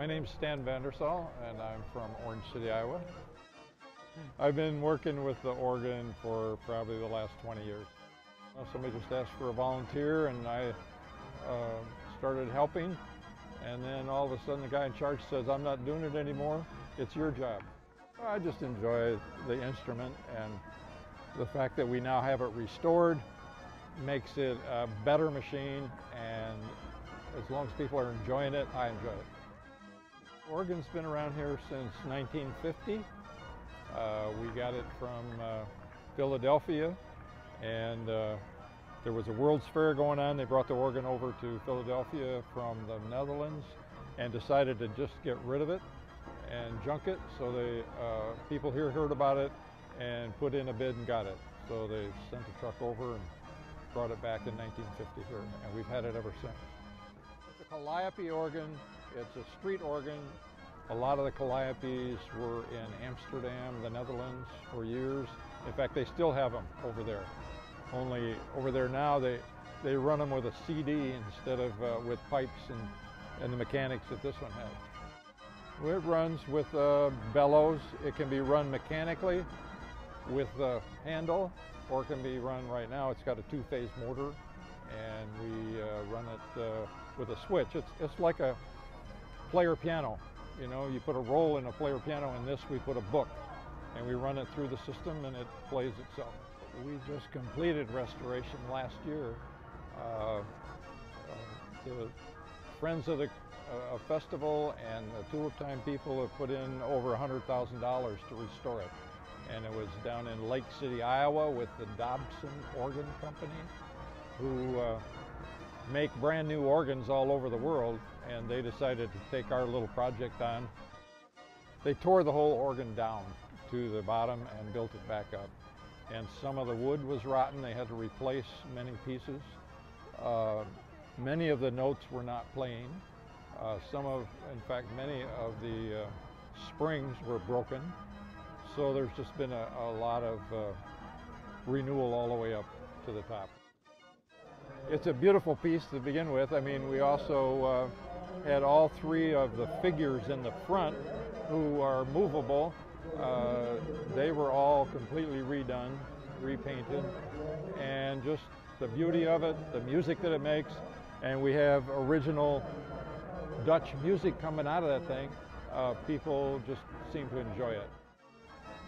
My name's Stan Vandersall, and I'm from Orange City, Iowa. I've been working with the organ for probably the last 20 years. Somebody just asked for a volunteer, and I uh, started helping. And then all of a sudden, the guy in charge says, I'm not doing it anymore. It's your job. I just enjoy the instrument, and the fact that we now have it restored makes it a better machine. And as long as people are enjoying it, I enjoy it. Organ's been around here since 1950. Uh, we got it from uh, Philadelphia, and uh, there was a World's Fair going on. They brought the organ over to Philadelphia from the Netherlands and decided to just get rid of it and junk it. So the uh, people here heard about it and put in a bid and got it. So they sent a truck over and brought it back in 1950 here, and we've had it ever since. It's a calliope organ. It's a street organ. A lot of the calliopes were in Amsterdam, the Netherlands, for years. In fact, they still have them over there. Only over there now, they, they run them with a CD instead of uh, with pipes and, and the mechanics that this one has. It runs with uh, bellows. It can be run mechanically with the handle, or it can be run right now. It's got a two-phase motor, and we uh, run it uh, with a switch. It's, it's like a player piano. You know, you put a roll in a player piano, and this we put a book, and we run it through the system, and it plays itself. We just completed restoration last year. Uh, uh the Friends of the uh, Festival and the Tulip Time people have put in over $100,000 to restore it. And it was down in Lake City, Iowa with the Dobson Organ Company, who uh, make brand new organs all over the world, and they decided to take our little project on. They tore the whole organ down to the bottom and built it back up. And some of the wood was rotten. They had to replace many pieces. Uh, many of the notes were not playing. Uh, some of, in fact, many of the uh, springs were broken. So there's just been a, a lot of uh, renewal all the way up to the top. It's a beautiful piece to begin with. I mean, we also uh, had all three of the figures in the front who are movable. Uh, they were all completely redone, repainted, and just the beauty of it, the music that it makes, and we have original Dutch music coming out of that thing. Uh, people just seem to enjoy it.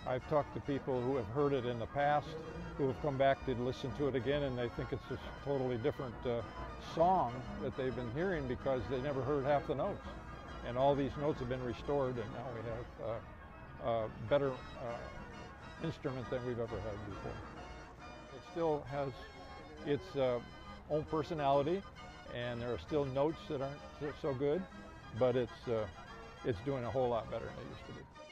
I've talked to people who have heard it in the past, who have come back to listen to it again, and they think it's a totally different uh, song that they've been hearing because they never heard half the notes. And all these notes have been restored, and now we have uh, a better uh, instrument than we've ever had before. It still has its uh, own personality, and there are still notes that aren't so good, but it's, uh, it's doing a whole lot better than it used to be.